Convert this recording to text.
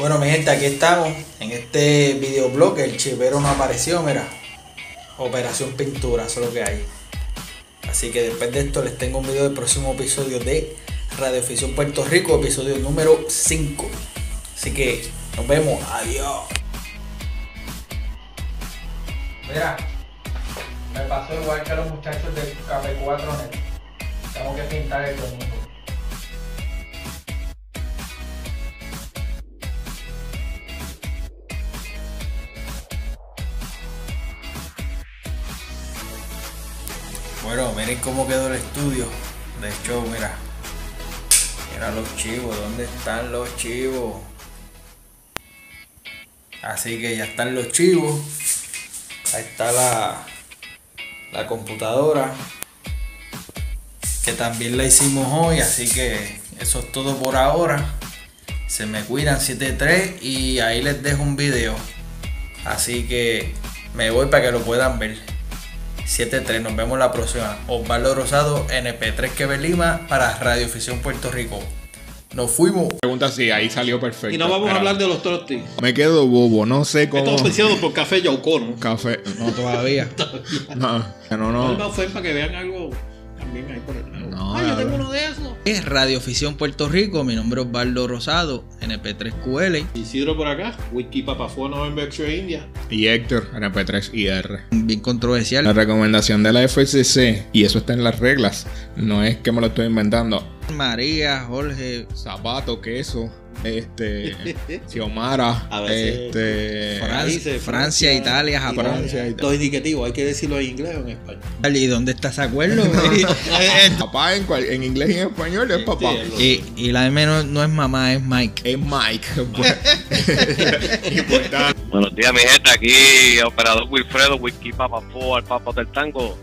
Bueno, mi gente, aquí estamos en este videoblog. El chivero no apareció, mira. Operación Pintura, eso es lo que hay. Así que después de esto les tengo un video del próximo episodio de Radio Ficción Puerto Rico, episodio número 5. Así que nos vemos. Adiós. Mira, me pasó igual que a los muchachos del Café 4 Net. Tengo que pintar el domingo. Bueno, miren cómo quedó el estudio. De hecho, mira. Mira los chivos. ¿Dónde están los chivos? Así que ya están los chivos. Ahí está la, la computadora. Que también la hicimos hoy. Así que eso es todo por ahora. Se me cuidan 7-3 y ahí les dejo un video. Así que me voy para que lo puedan ver. 7-3, nos vemos la próxima. Osvaldo Rosado, NP3 que Lima para Radio Ficción Puerto Rico. Nos fuimos. Pregunta si ahí salió perfecto. Y no vamos a hablar de los trostis. Me quedo bobo, no sé cómo. Estamos auspiciados por Café Yaucono. Café. No todavía. No, no, No. no. fue para que vean algo también ahí por el lado. No, Ay, yo no, tengo no. uno de esos. Es Radio Ficción Puerto Rico. Mi nombre es Osvaldo Rosado, NP3QL. Isidro por acá. Whisky Papafua November X-Ray India. Y Héctor, NP3IR. Bien controversial. La recomendación de la FCC, y eso está en las reglas, no es que me lo estoy inventando. María, Jorge, Zapato, queso, este, Xiomara, A veces- este, Fran- Francia, Italia, Japón. Francia y tal. Los indicativos, hay que decirlo en inglés o en español. ¿Y dónde está ese acuerdo? papá en, cual- en inglés y en español es papá. Sí, y, y la M no, no es mamá, es Mike. Es Mike. Importante. Buenos días, mi gente. Aquí, operador Wilfredo, Whisky Papa Fo, al Papa del Tango.